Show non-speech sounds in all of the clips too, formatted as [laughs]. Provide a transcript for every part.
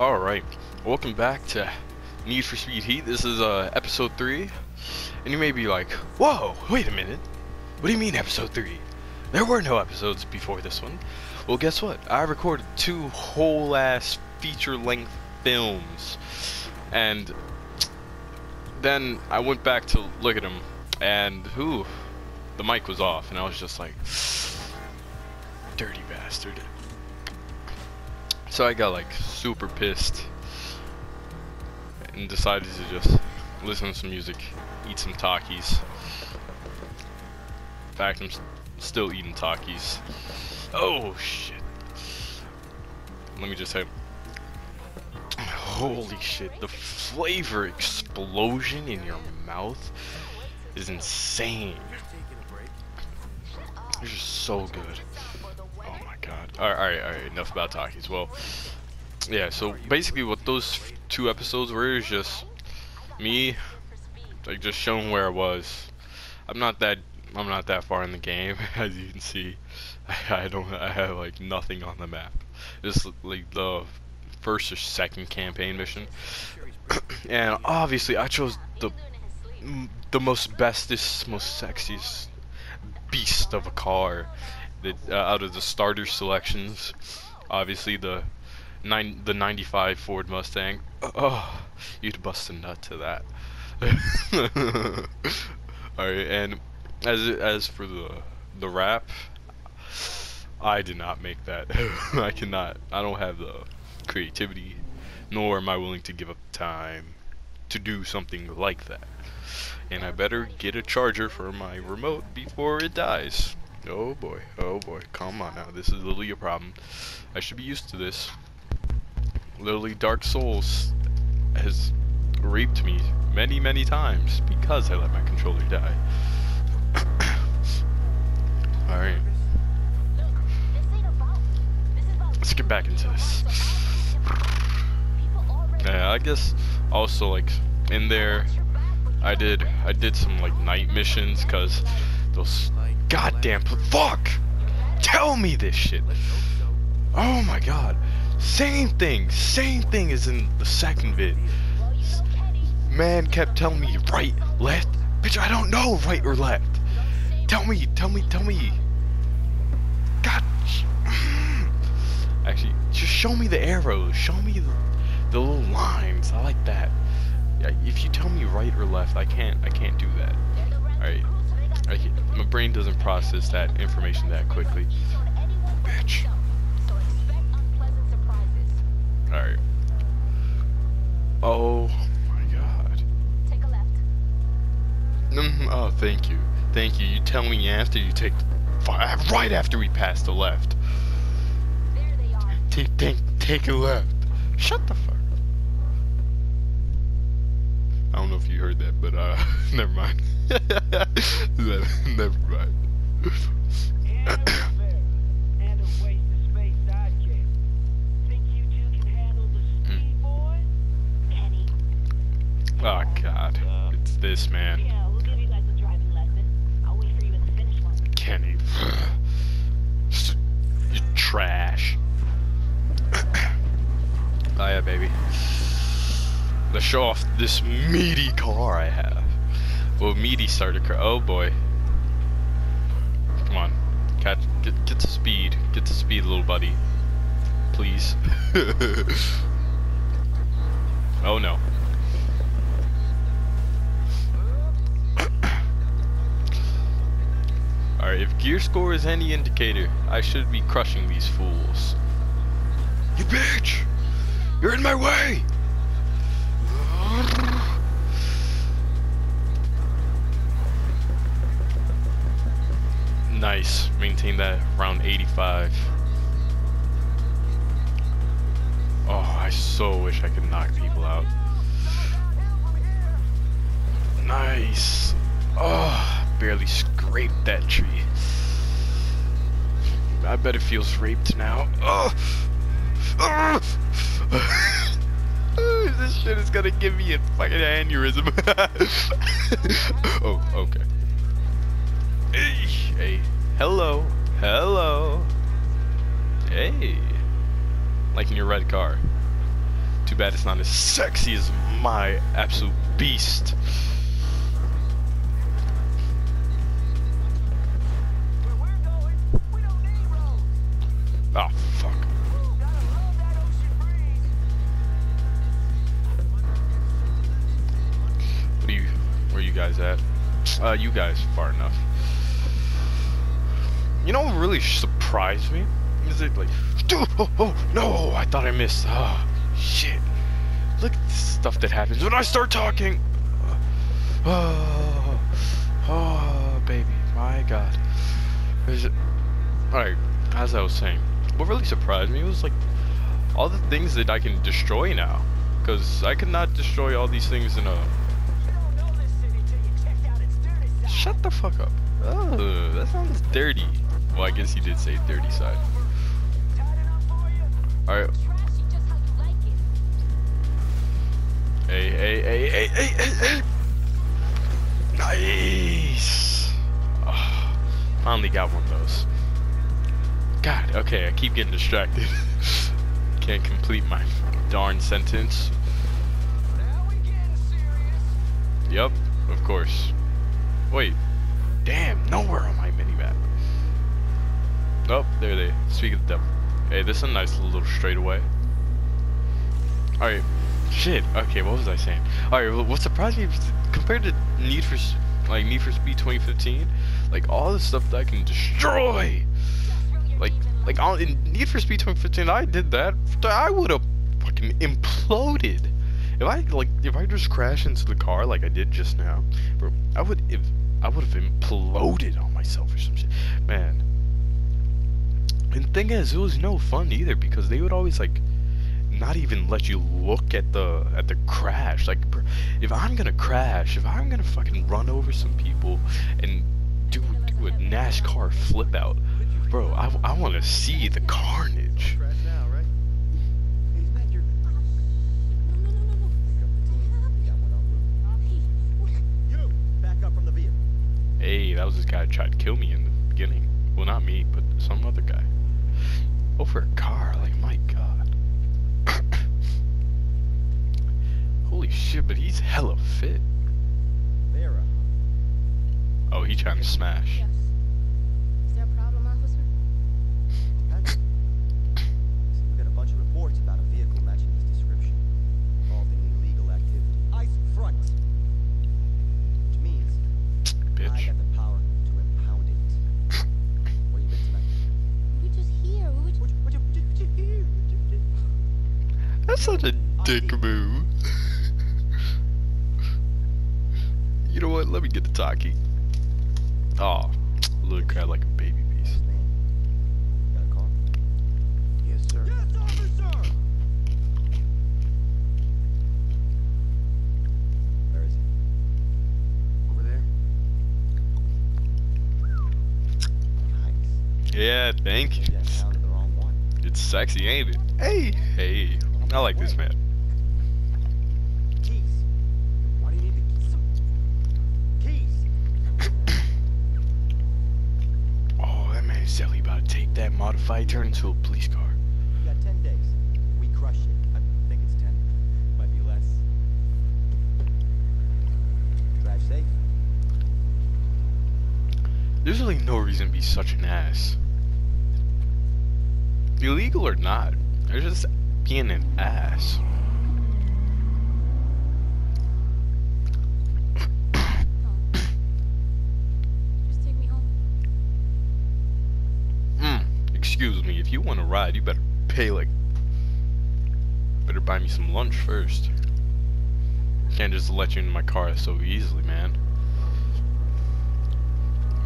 Alright, welcome back to Need for Speed Heat. This is uh, episode 3. And you may be like, whoa, wait a minute. What do you mean episode 3? There were no episodes before this one. Well, guess what? I recorded two whole ass feature length films. And then I went back to look at them, and who? The mic was off, and I was just like, dirty bastard. So I got like super pissed and decided to just listen to some music, eat some Takis. In fact, I'm still eating Takis. Oh shit. Let me just say, holy shit, the flavor explosion in your mouth is insane. It's just so good. Oh my god. Alright, alright, alright, enough about Takis. Well, yeah, so basically what those two episodes were is just me, like just showing where I was. I'm not that, I'm not that far in the game, [laughs] as you can see. I, [laughs] I don't, I have like nothing on the map. Just like the first or second campaign mission. [coughs] and obviously I chose the, the most bestest, most sexiest beast of a car that uh, out of the starter selections obviously the nine the 95 Ford Mustang. Oh you'd bust a nut to that. [laughs] Alright and as as for the the rap I did not make that. [laughs] I cannot I don't have the creativity nor am I willing to give up time to do something like that. And I better get a charger for my remote before it dies. Oh boy, oh boy, come on now, this is literally a problem. I should be used to this. Literally, Dark Souls has raped me many, many times because I let my controller die. [coughs] Alright, let's get back into this. [sighs] Yeah, I guess also like in there I did I did some like night missions cuz those goddamn fuck! Tell me this shit! Oh my god. Same thing same thing as in the second vid. Man kept telling me right left? Bitch I don't know right or left. Tell me tell me tell me. God [clears throat] actually just show me the arrows show me the, the little lines I like that. Yeah, if you tell me right or left, I can't. I can't do that. All right, I my brain doesn't process that information that quickly. Bitch. All right. Oh my god. Take a Mm, oh, thank you, thank you. You tell me after you take, right after we pass the left. Take, take, take a left. Shut the fuck. I don't know if you heard that, but uh, [laughs] never mind. [laughs] never mind. oh [coughs] God, it's this man, Kenny. [sighs] you trash. [coughs] oh yeah, baby. Let's show off this meaty car I have. Well, meaty starter car. Oh boy. Come on, catch, get, get to speed, get to speed, little buddy. Please. [laughs] oh no. [coughs] Alright, if gear score is any indicator, I should be crushing these fools. You bitch! You're in my way! Nice. Maintain that around 85. Oh, I so wish I could knock people out. Nice. Oh, barely scraped that tree. I bet it feels raped now. Oh. Oh. [laughs] this shit is gonna give me a fucking aneurysm. [laughs] oh, okay. Hey, hello, hello. Hey, liking your red car. Too bad it's not as sexy as my absolute beast. Oh, fuck. What are you, where you guys at? Uh, you guys far enough. You know what really surprised me? Is it like, dude, oh, oh, no, I thought I missed. Oh, shit. Look at the stuff that happens when I start talking. Oh, oh, baby, my God. Alright, as I was saying, what really surprised me was like all the things that I can destroy now. Because I could not destroy all these things in a... Shut the fuck up. Oh, that sounds dirty. Well, I guess he did say dirty side. Alright. Hey, hey, hey, hey, hey, hey, hey! Nice! Oh, finally got one of those. God, okay, I keep getting distracted. [laughs] Can't complete my darn sentence. Yep, of course. Wait. Damn, nowhere. Oh, there they speak of the devil. Hey, this is a nice little straightaway. Alright. Shit. Okay, what was I saying? Alright, well, what surprised me compared to Need for like Need for Speed 2015, like all the stuff that I can destroy like, like on in Need for Speed 2015, I did that. I would have fucking imploded. If I like, if I just crash into the car like I did just now, bro, I would, if I would have imploded on myself or some shit, man. And thing is, it was no fun either because they would always like not even let you look at the at the crash. Like, if I'm gonna crash, if I'm gonna fucking run over some people and do do a NASCAR flip out, Bro, I, I want to see the carnage. Hey, that was this guy who tried to kill me in the beginning. Well, not me, but some other guy. For a car, like, my god. [coughs] Holy shit, but he's hella fit. Uh-huh. Oh, he trying to smash. Such a dick move. you know what? Let me get the Taki. Oh, look, I like a baby piece. Got a call? Yes, sir. Yes, officer! Where is he? Over there. Nice. Yeah, thank you. It's sexy, ain't it? Hey, hey. I like this man. Keys. Why do you need the keys? [coughs] oh, that man is about to take that modified turn into a police car. You got 10 days. We crush it. I think it's 10. Might be less. Drive safe. There's really no reason to be such an ass. Illegal or not, there's just ass. Hmm. excuse me, if you want to ride, you better pay like... Better buy me some lunch first. Can't just let you in my car so easily, man.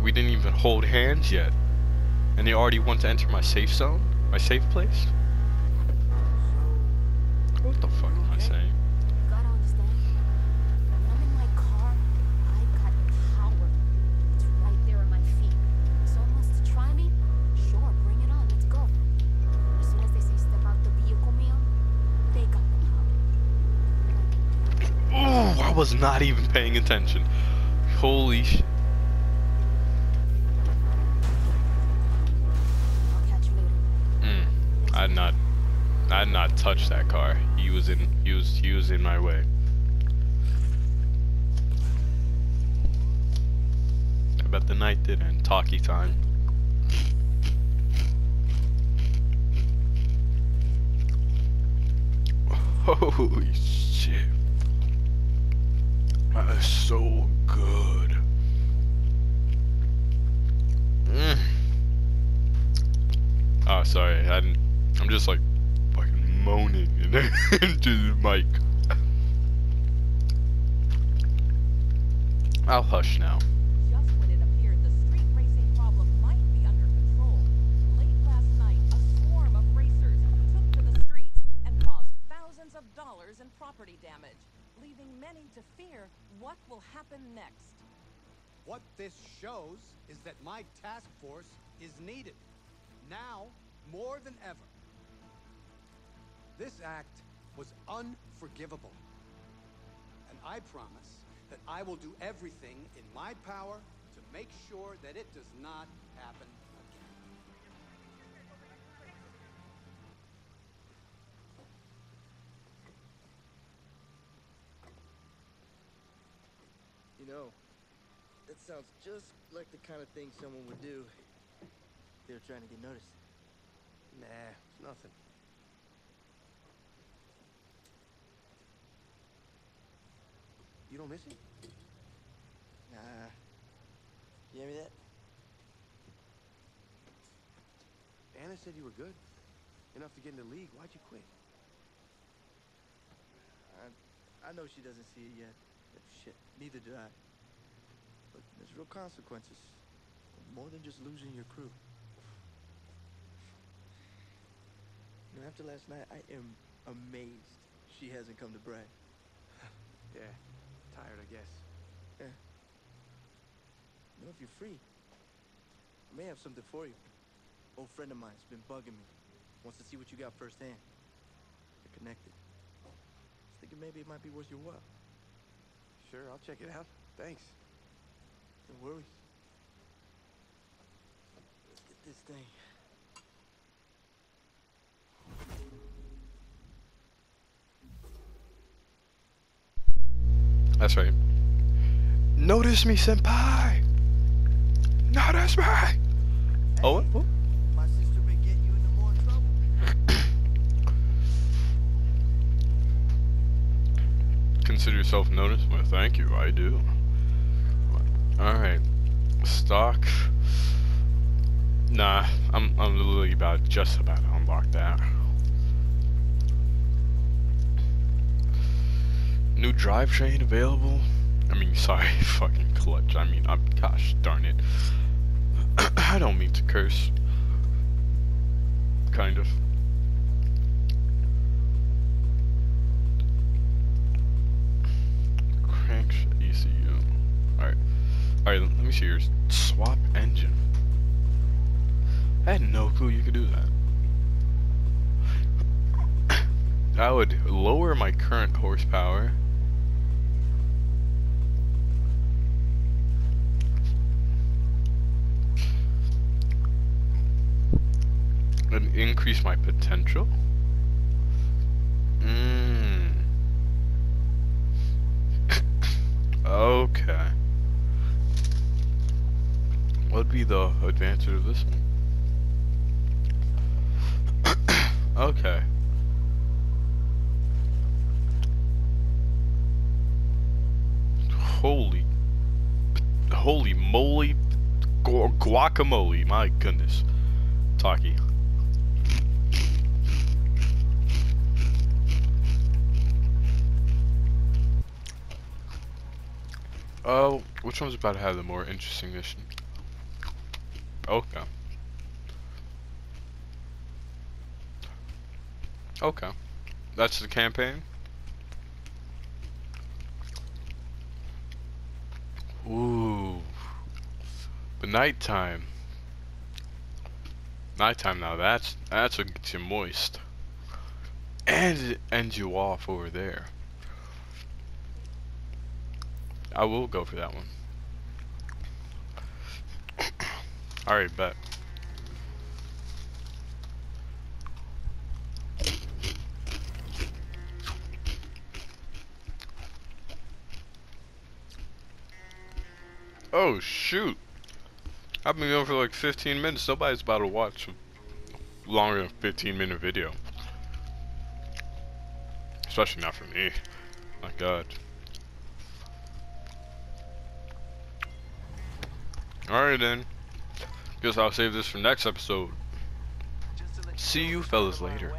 We didn't even hold hands yet. And they already want to enter my safe zone? My safe place? Was not even paying attention. Holy shit. I'll catch you later. Mm, I'm not. I did not touch that car. He was in. He was. He was in my way. I bet the night did end. Taki time. [laughs] Holy shit. That is so good. Mm. Oh, sorry. I didn't, I'm just like fucking moaning [laughs] into the mic. I'll hush now. Just when it appeared the street racing problem might be under control, late last night a swarm of racers took to the streets and caused thousands of dollars in property damage, many to fear what will happen next. What this shows is that my task force is needed. Now, more than ever. This act was unforgivable. And I promise that I will do everything in my power to make sure that it does not happen know, that sounds just like the kind of thing someone would do if they were trying to get noticed. Nah, it's nothing. You don't miss it? Nah. You hear me that? Anna said you were good. Enough to get in the league. Why'd you quit? I, I know she doesn't see it yet. Shit, neither did I. But there's real consequences. More than just losing your crew. You know, after last night, I am amazed she hasn't come to brag. [laughs] Yeah. Tired, I guess. You know, if you're free, I may have something for you. Old friend of mine's been bugging me. Wants to see what you got firsthand. They're connected. Just thinking maybe it might be worth your while. Sure, I'll check it out. Thanks. No worries. Let's get this thing. That's right. Notice me, senpai. Notice me. Oh, what? Consider yourself noticed? Well, thank you. I do. All right. Stock. Nah, I'm I'm literally about just about to unlock that. New drivetrain available. I mean, [laughs] sorry, fucking clutch. I mean, I'm gosh darn it. [clears throat] I don't mean to curse. Kind of. ECU. Alright. Alright, let me see yours. Swap engine. I had no clue you could do that. I would lower my current horsepower. And increase my potential. Mmm. Okay. What'd be the advantage of this one? [coughs] okay. Holy, holy moly, guacamole! My goodness, Taki. Oh, which one's about to have the more interesting mission? Okay. Okay. That's the campaign? Ooh. But nighttime. Nighttime now, that's that's what gets you moist. And it ends you off over there. I will go for that one. [coughs] Alright, bet. Oh, shoot. I've been going for like 15 minutes. Nobody's about to watch a longer than 15 minute video. Especially not for me. My god. Alright then. Guess I'll save this for next episode. See you fellas later.